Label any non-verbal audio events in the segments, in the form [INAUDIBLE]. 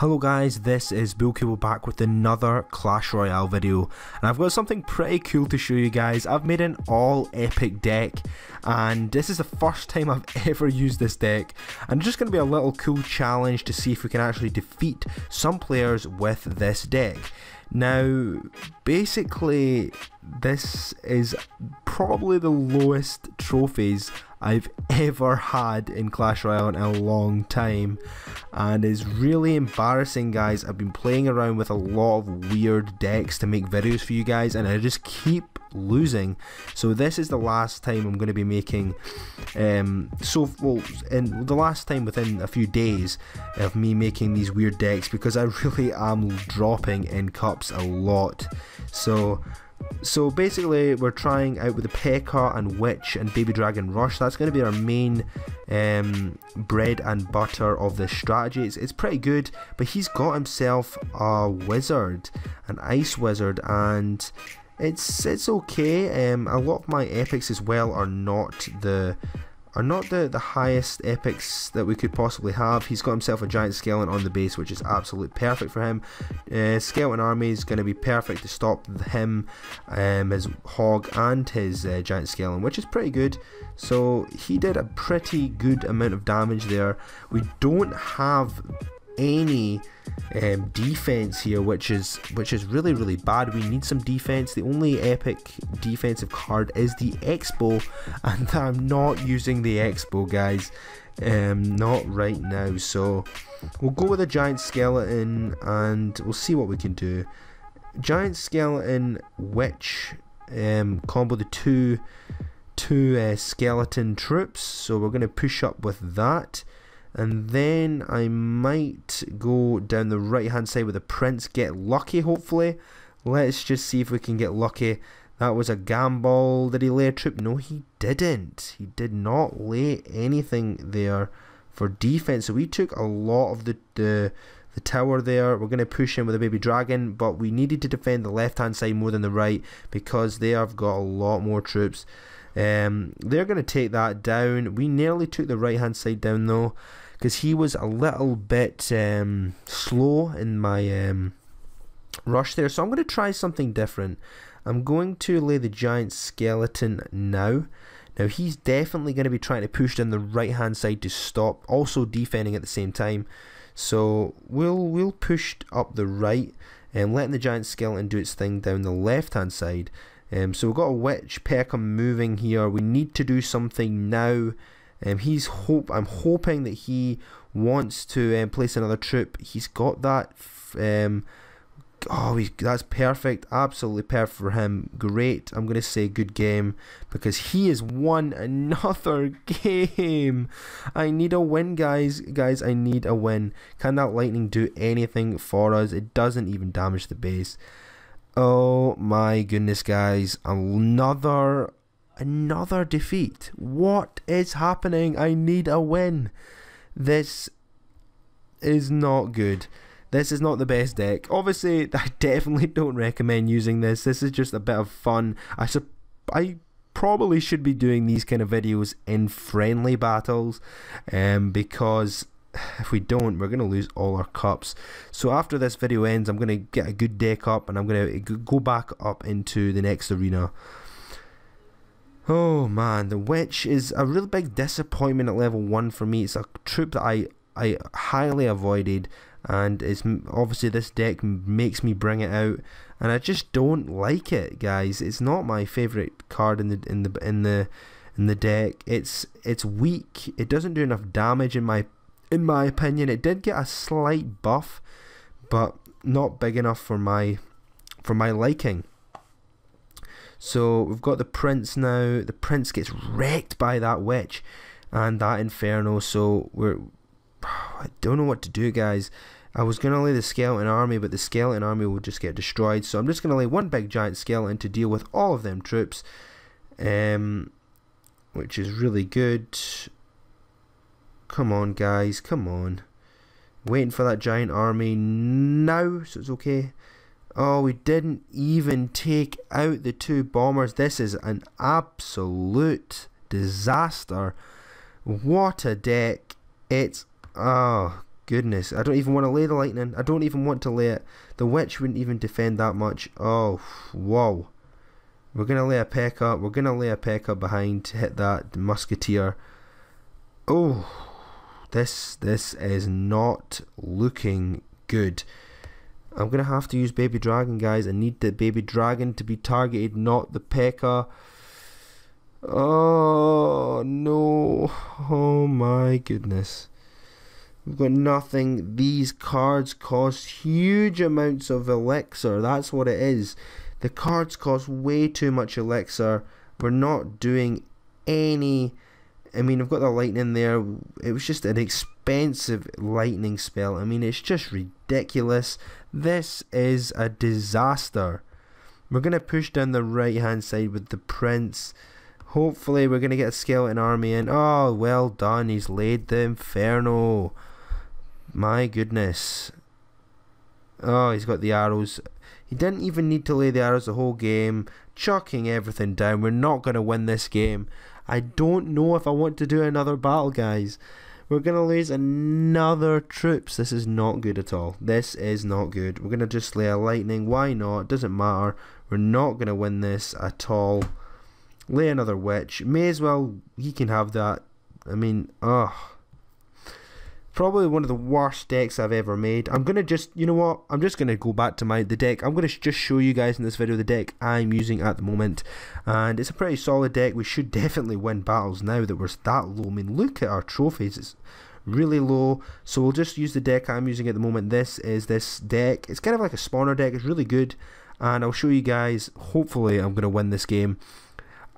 Hello guys, this is BullCable back with another Clash Royale video and I've got something pretty cool to show you guys. I've made an all epic deck and this is the first time I've [LAUGHS] ever used this deck and it's just going to be a little cool challenge to see if we can actually defeat some players with this deck. Now, basically, this is probably the lowest trophies I've [LAUGHS] ever had in Clash Royale in a long time and is really embarrassing guys. I've been playing around with a lot of weird decks to make videos for you guys and I just keep losing. So this is the last time I'm going to be making, um, so well, in the last time within a few days of me making these weird decks because I really am dropping in cups a lot. So so basically we're trying out with the P.E.K.K.A and Witch and Baby Dragon Rush. That's going to be our main um, bread and butter of this strategy. It's, it's pretty good, but he's got himself a wizard, an ice wizard, and it's it's okay. Um, a lot of my epics as well are not the are not the, the highest epics that we could possibly have. He's got himself a giant skeleton on the base, which is absolutely perfect for him. Uh, skeleton army is going to be perfect to stop him, um, his hog, and his uh, giant skeleton, which is pretty good. So he did a pretty good amount of damage there. We don't have any um, defense here, which is which is really really bad. We need some defense. The only epic defensive card is the X-Bow, [LAUGHS] and I'm not using the X-Bow, guys. Um, not right now. So we'll go with a giant skeleton, and we'll see what we can do. Giant skeleton, witch, um, combo the two two uh, skeleton troops. So we're going to push up with that and then I might go down the right hand side with the prince get lucky hopefully. Let's just see if we can get lucky. That was a gamble. Did he lay a troop? No he didn't. He did not lay anything there for defense. So we took a lot of the the, the tower there. We're going to push in with a baby dragon but we needed to defend the left hand side more than the right because they have got a lot more troops. Um, they're going to take that down. We nearly took the right hand side down though because he was a little bit um, slow in my um, rush there. So I'm going to try something different. I'm going to lay the giant skeleton now. Now he's definitely going to be trying to push down the right hand side to stop, also defending at the same time. So we'll we'll push up the right and letting the giant skeleton do its thing down the left hand side. Um, so we've got a witch P.E.K.K.A moving here. We need to do something now um, he's hope. I'm hoping that he wants to um, place another troop. He's got that. Um, oh, that's perfect. Absolutely perfect for him. Great. I'm to say good game because he has won another [LAUGHS] game. I need a win, guys. Guys, I need a win. Can that lightning do anything for us? It doesn't even damage the base. Oh my goodness, guys. Another Another defeat. What is happening? I need a win. This is not good. This is not the best deck. Obviously, [LAUGHS] I definitely don't recommend using this. This is just a bit of fun. I sup I probably should be doing these kind of videos in friendly battles um, because if we don't, we're going to lose all our cups. So after this video ends, I'm going to get a good deck up and I'm going to go back up into the next arena. Oh man, the witch is a real big disappointment at level one for me. It's a troop that I I highly avoided, and it's obviously this deck makes me bring it out, and I just don't like it, guys. It's not my favorite card in the in the in the in the deck. It's it's weak. It doesn't do enough damage in my in my opinion. It did get a slight buff, but not big enough for my for my liking. So we've got the prince now. The prince gets wrecked by that witch and that inferno. So we're [SIGHS] I don't know what to do, guys. I was gonna lay the skeleton army, but the skeleton army will just get destroyed. So I'm just gonna lay one big giant skeleton to deal with all of them troops, um, which is really good. Come on, guys, come on. Waiting for that giant army now, so it's okay. Oh, we didn't even take out the two bombers. This is an absolute disaster. What a deck. It's... Oh, goodness. I don't even want to lay the lightning. I don't even want to lay it. The witch wouldn't even defend that much. Oh, whoa. We're going to lay a P.E.K.K.A. We're going to lay a P.E.K.K.A behind to hit that musketeer. Oh, this this is not looking good. I'm going to have to use Baby Dragon, guys. I need the Baby Dragon to be targeted, not the P.E.K.K.A. Oh, no. Oh, my goodness. We've got nothing. These cards cost huge amounts of elixir. That's what it is. The cards cost way too much elixir. We're not doing any. I mean, I've got the lightning there. It was just an expensive lightning spell. I mean, it's just ridiculous. This is a disaster. We're going to push down the right hand side with the prince. Hopefully, we're going to get a skeleton army in. Oh, well done. He's laid the inferno. My goodness. Oh, he's got the arrows. He didn't even need to lay the arrows the whole game, chucking everything down. We're not going to win this game. I don't know if I want to do another battle, guys. We're going to lose another troops. This is not good at all. This is not good. We're going to just lay a lightning. Why not? Doesn't matter. We're not going to win this at all. Lay another witch. May as well. He can have that. I mean, ugh probably one of the worst decks I've ever made. I'm gonna just, you know what? I'm just gonna go back to my the deck. I'm gonna just show you guys in this video the deck I'm using at the moment, and it's a pretty solid deck. We should [LAUGHS] definitely win battles now that we're that low. I mean, look at our trophies. It's really low. So we'll just use the deck I'm using at the moment. This is this deck. It's kind of like a spawner deck. It's really good, and I'll show you guys. Hopefully, I'm gonna win this game.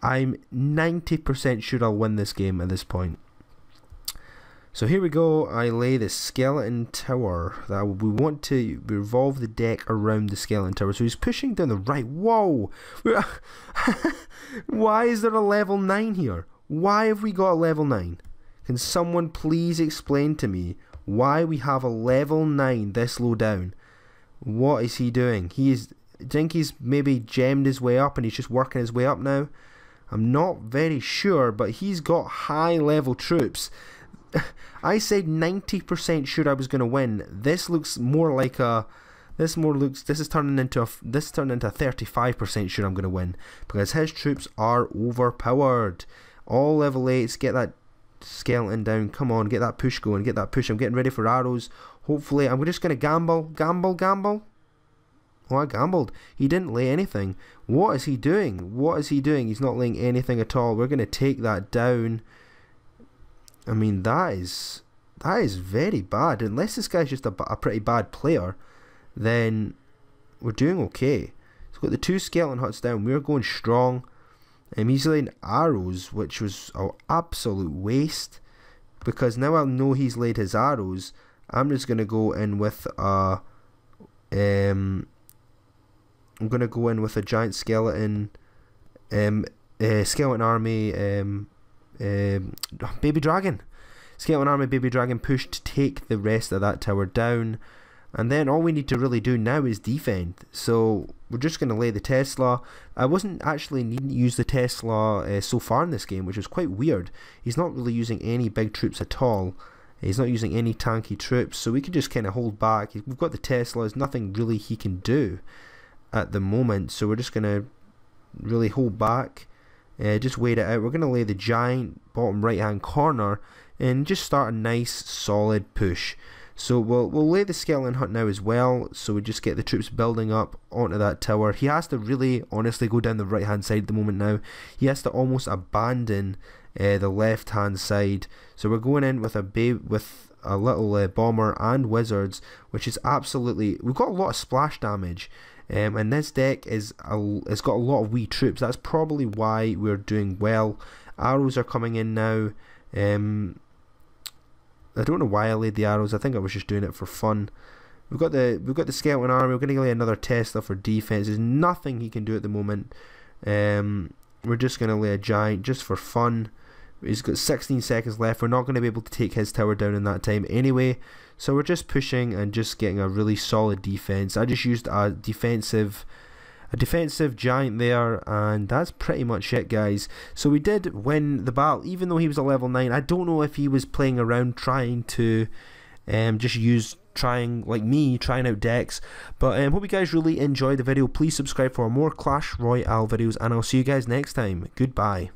I'm 90% sure I'll win this game at this point. So here we go, I lay the skeleton tower. That we want to revolve the deck around the skeleton tower. So he's pushing down the right. Whoa! [LAUGHS] Why is there a level 9 here? Why have we got a level 9? Can someone please explain to me why we have a level 9 this low down? What is he doing? He is. I think he's maybe gemmed his way up and he's just working his way up now. I'm not very sure, but he's got high level troops [LAUGHS] I said 90% sure I was going to win. This looks more like a this more looks this is turning into a this is turning into a 35% sure I'm going to win because his troops are overpowered. All level 8s get that skeleton down. Come on, get that push going. Get that push. I'm getting ready for arrows. Hopefully, I'm just going to gamble, gamble, gamble. Oh, I gambled. He didn't lay anything. What is he doing? What is he doing? He's not laying anything at all. We're going to take that down. I mean, that is that is very bad. Unless this guy's just a, a pretty bad player, then we're doing okay. So got the two skeleton huts down. We're going strong. Um, he's laying arrows, which was an absolute waste. Because now I know he's laid his arrows, I'm just gonna go in with a um I'm gonna go in with a giant skeleton um uh, skeleton army um um, Baby Dragon. Skeleton Army Baby Dragon pushed to take the rest of that tower down. And then all we need to really do now is defend. So we're just going to lay the Tesla. I wasn't actually needing to use the Tesla uh, so far in this game, which was quite weird. He's not really using any big troops at all. He's not using any tanky troops, so we can just kind of hold back. We've got the Tesla. There's nothing really he can do at the moment, so we're just going to really hold back uh, just wait it out. We're going to lay the giant bottom right hand corner and just start a nice solid push. So we'll we'll lay the skeleton hut now as well. So we just get the troops building up onto that tower. He has to really honestly go down the right hand side at the moment now. He has to almost abandon uh, the left hand side. So we're going in with a with a little uh, bomber and wizards, which is absolutely we've got a lot of splash damage. Um, and this deck is a, it's got a lot of wee troops. That's probably why we're doing well. Arrows are coming in now. Um, I don't know why I laid the arrows. I think I was just doing it for fun. We've got the we've got the skeleton army. We're going to lay another Tesla for defense. There's nothing he can do at the moment. Um, we're just going to lay a giant just for fun. He's got 16 seconds left. We're not going to be able to take his tower down in that time anyway. So we're just pushing and just getting a really solid defense. I just used a defensive a defensive giant there and that's pretty much it guys so we did win the battle even though he was a level 9 I don't know if he was playing around trying to um, just use trying like me trying out decks but um, hope you guys really enjoyed the video please subscribe for more clash royale videos and i'll see you guys next time goodbye